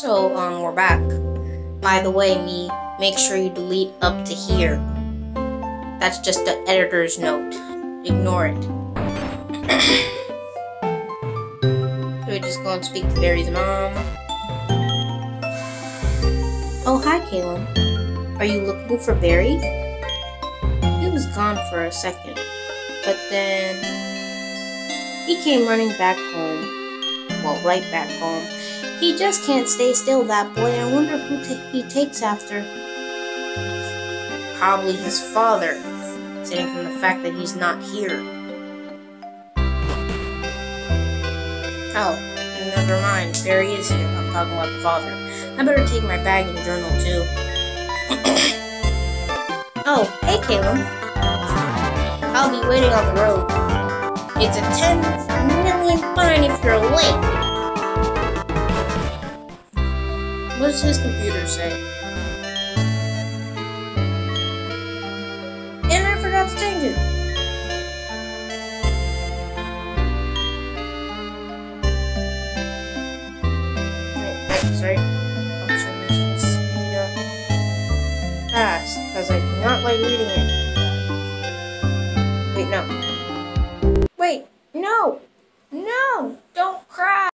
So, um, we're back. By the way, me, make sure you delete up to here. That's just the editor's note. Ignore it. so we just go and speak to Barry's mom. Oh, hi, Caleb. Are you looking for Barry? He was gone for a second, but then he came running back home. Well, right back home. He just can't stay still, that boy. I wonder who he takes after. Probably his father, sitting from the fact that he's not here. Oh, never mind. Barry is here. I'm talking about the father. I better take my bag and journal too. oh, hey Caleb. I'll be waiting on the road. It's a 10 million fine if you're late. Does his computer say? And I forgot to change it. Wait, sorry. Fast, because I do not like reading it. Wait, no. Wait, no! No! Don't cry!